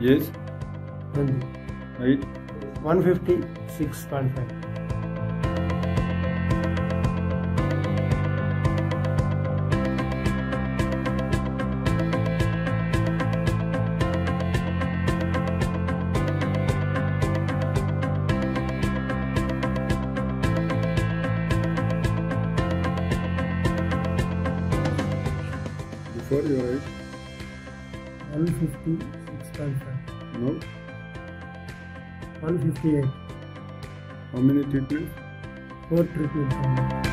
Yes. Only. Height. 156.5. Before your height. One fifty six point five no one fifty eight how many triple four triple